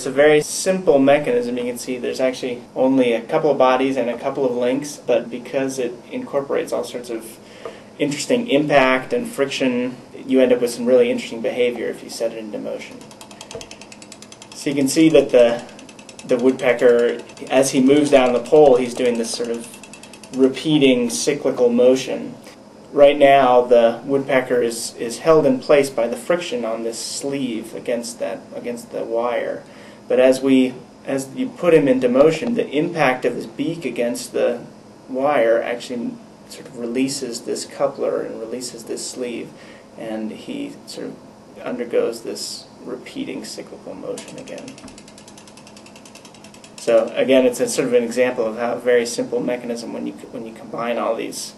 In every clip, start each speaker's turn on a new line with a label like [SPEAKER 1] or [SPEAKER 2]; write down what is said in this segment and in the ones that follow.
[SPEAKER 1] It's a very simple mechanism. You can see there's actually only a couple of bodies and a couple of links, but because it incorporates all sorts of interesting impact and friction, you end up with some really interesting behavior if you set it into motion. So you can see that the the woodpecker, as he moves down the pole, he's doing this sort of repeating cyclical motion. Right now, the woodpecker is, is held in place by the friction on this sleeve against that against the wire. But as we as you put him into motion, the impact of his beak against the wire actually sort of releases this coupler and releases this sleeve, and he sort of undergoes this repeating cyclical motion again. So again, it's a sort of an example of how a very simple mechanism when you when you combine all these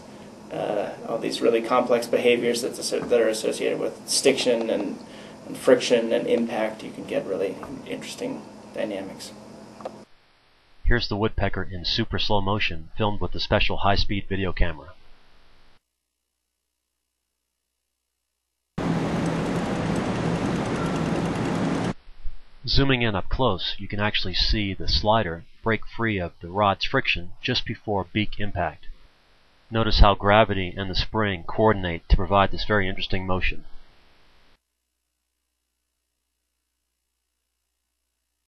[SPEAKER 1] uh, all these really complex behaviors that that are associated with stiction and and friction and impact, you can get really interesting dynamics.
[SPEAKER 2] Here's the woodpecker in super slow motion, filmed with a special high-speed video camera. Zooming in up close, you can actually see the slider break free of the rod's friction just before beak impact. Notice how gravity and the spring coordinate to provide this very interesting motion.